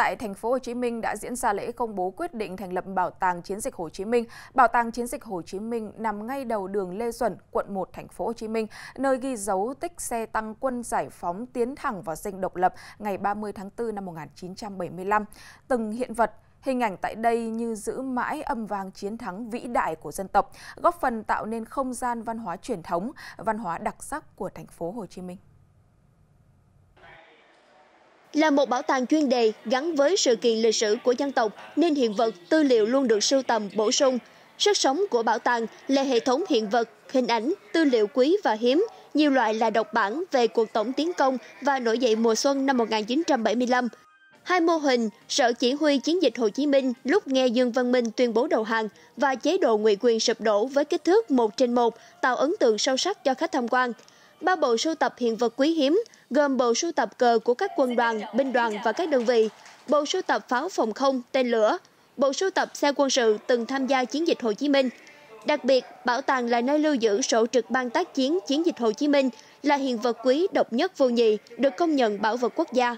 tại thành phố Hồ Chí Minh đã diễn ra lễ công bố quyết định thành lập Bảo tàng Chiến dịch Hồ Chí Minh. Bảo tàng Chiến dịch Hồ Chí Minh nằm ngay đầu đường Lê Duẩn, quận 1, thành phố Hồ Chí Minh, nơi ghi dấu tích xe tăng quân giải phóng tiến thẳng vào dinh độc lập ngày 30 tháng 4 năm 1975. Từng hiện vật Hình ảnh tại đây như giữ mãi âm vang chiến thắng vĩ đại của dân tộc, góp phần tạo nên không gian văn hóa truyền thống, văn hóa đặc sắc của thành phố Hồ Chí Minh. Là một bảo tàng chuyên đề gắn với sự kiện lịch sử của dân tộc nên hiện vật, tư liệu luôn được sưu tầm, bổ sung. Sức sống của bảo tàng là hệ thống hiện vật, hình ảnh, tư liệu quý và hiếm, nhiều loại là độc bản về cuộc tổng tiến công và nổi dậy mùa xuân năm 1975. Hai mô hình Sở Chỉ huy Chiến dịch Hồ Chí Minh lúc nghe Dương Văn Minh tuyên bố đầu hàng và chế độ ngụy quyền sụp đổ với kích thước 1 trên 1 tạo ấn tượng sâu sắc cho khách tham quan. Ba bộ sưu tập hiện vật quý hiếm gồm bộ sưu tập cờ của các quân đoàn, binh đoàn và các đơn vị, bộ sưu tập pháo phòng không, tên lửa, bộ sưu tập xe quân sự từng tham gia chiến dịch Hồ Chí Minh. Đặc biệt, bảo tàng là nơi lưu giữ sổ trực ban tác chiến chiến dịch Hồ Chí Minh là hiện vật quý độc nhất vô nhị, được công nhận bảo vật quốc gia.